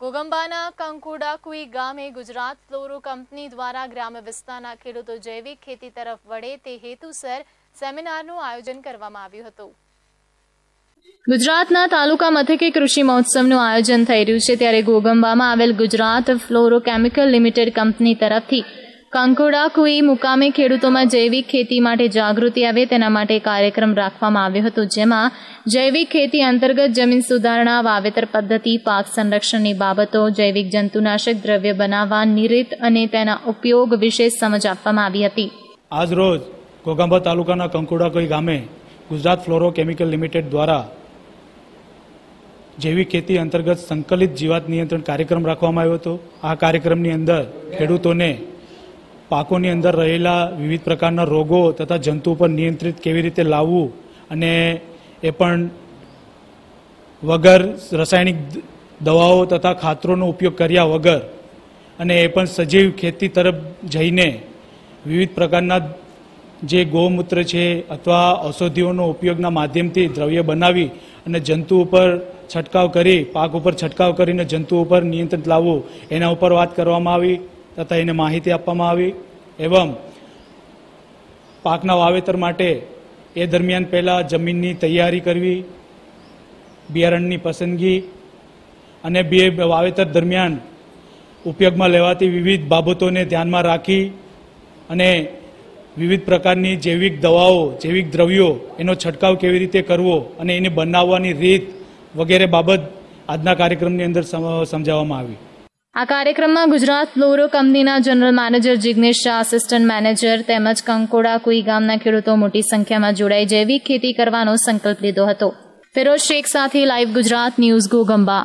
ઘોગંબાના કંકુડાકુઈ ગામે Gujarat fluoro company દ્વારા ગ્રામ્ય વિસ્તારના ખેડૂતો જૈવિક ખેતી તરફ વળે તે હેતુસર સેમિનારનું આયોજન કરવામાં આવ્યું હતું. ગુજરાતના તાલુકા મથકે કૃષિ મહોત્સવનું આયોજન થઈ રહ્યું છે ત્યારે ગોગંબામાં આવેલ Gujarat fluoro chemical limited company તરફથી કંકોડાકુઈ મુકામે ખેડૂતોમાં જૈવિક ખેતી માટે જાગૃતિ આવે તેના માટે કાર્યક્રમ રાખવામાં આવ્યો હતો, જેમાં જૈવિક ખેતી અંતર્ગત જમીન સુધારણા, વાવેતર પદ્ધતિ, પાક સંરક્ષણની બાબતો, જૈવિક જંતુનાશક દ્રવ્ય બનાવવા, નિરીત અને તેના ઉપયોગ વિશે સમજ આપવામાં આવી હતી. આજ રોજ ઘોગાંબા તાલુકાના કંકુડાકોઈ ગામે ગુજરાત ફ્લોરો કેમિકલ લિમિટેડ દ્વારા જૈવિક ખેતી અંતર્ગત સંકલિત જીવાત નિયંત્રણ કાર્યક્રમ રાખવામાં આવ્યો હતો. આ કાર્યક્રમની અંદર ખેડૂતોને પાકોની અંદર રહેલા વિવિધ પ્રકારના રોગો તથા જંતુ પર નિયંત્રિત કેવી રીતે લાવવું અને એ પણ વગર રાસાયણિક દવાઓ તથા ખાતરોનો ઉપયોગ કર્યા વગર અને એ પણ સજીવ ખેતી તરફ જઈને વિવિધ પ્રકારના જે ગૌમૂત્ર છે અથવા ઔષધિઓનો ઉપયોગના માધ્યમથી દ્રવ્ય બનાવી અને જંતુ ઉપર છંટકાવ કરી, પાક ઉપર છંટકાવ કરીને જંતુ ઉપર નિયંત્રણ લાવવું, એના ઉપર વાત કરવામાં આવી. તથા એને માહિતી આપવામાં આવી. એવમ, પાકના વાવેતર માટે એ દરમિયાન પહેલાં જમીનની તૈયારી કરવી, બિયારણની પસંદગી અને બે વાવેતર દરમિયાન ઉપયોગમાં લેવાતી વિવિધ બાબતોને ધ્યાનમાં રાખી અને વિવિધ પ્રકારની જૈવિક દવાઓ, જૈવિક દ્રવ્યો એનો છંટકાવ કેવી રીતે કરવો અને એને બનાવવાની રીત વગેરે બાબત આજના કાર્યક્રમની અંદર સમજાવવામાં આવી. આ કાર્યક્રમમાં ગુજરાત ફ્લોરો કંપનીના general manager Jignesh Shah assistant manager તેમજ કંકોડા કુઈ ગામના ખેડૂતો મોટી સંખ્યામાં જોડાઈ જૈવિક ખેતી કરવાનો સંકલ્પ લીધો હતો. ફિરોઝ શેખ સાથે લાઈવ ગુજરાત ન્યૂઝ ગોગંબા.